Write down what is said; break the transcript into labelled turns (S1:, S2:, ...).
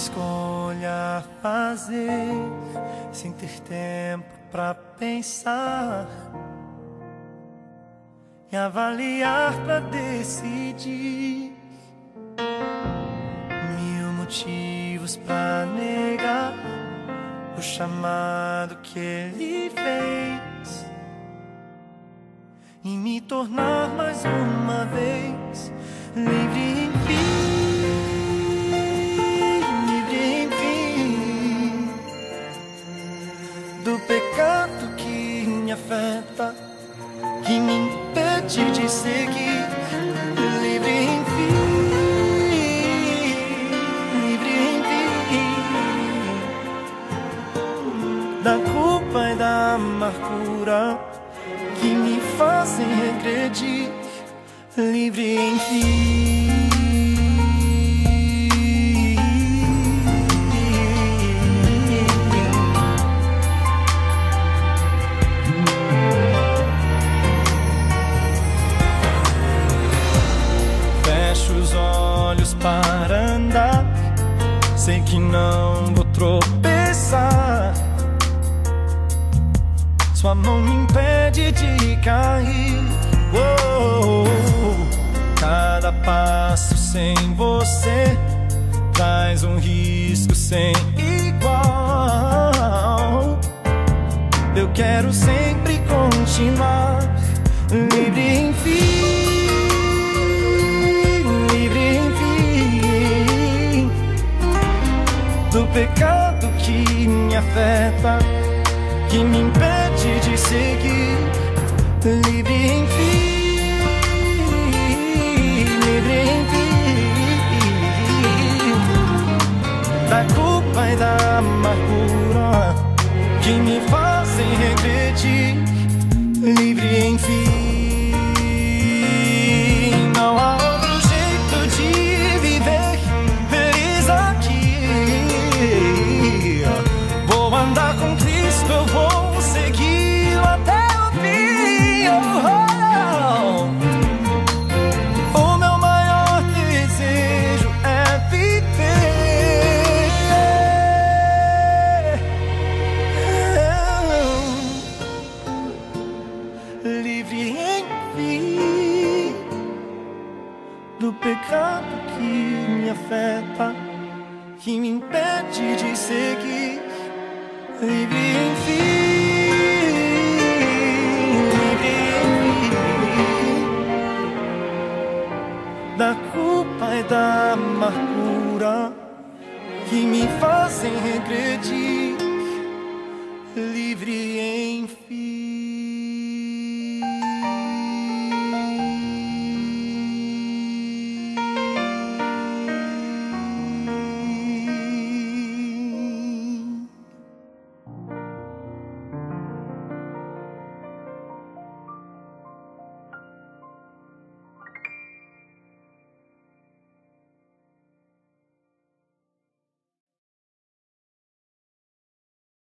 S1: escolha fazer sem ter tempo pra pensar e avaliar pra decidir. Mil motivos pra negar o chamado que ele fez e me tornar mais uma vez livre enfim, livre seguir, livre enfim, livre enfim da culpa e da amargura que me fazem regredir livre enfim. Fecho os olhos para andar, sei que não vou tropeçar. Sua mão me impede de cair. Oh, cada passo sem você traz um risco sem igual. Pecado que me afeta, que me impede de seguir livre enfim, livre enfim da culpa e da amargura que me fazem regredir, livre. Não Eu vou segui-lo até o fim. Oh, oh. O meu maior desejo é viver livre enfim do pecado que me afeta, que me impede de seguir. Da culpa e da amargura que me fazem regredir. Livre enfim.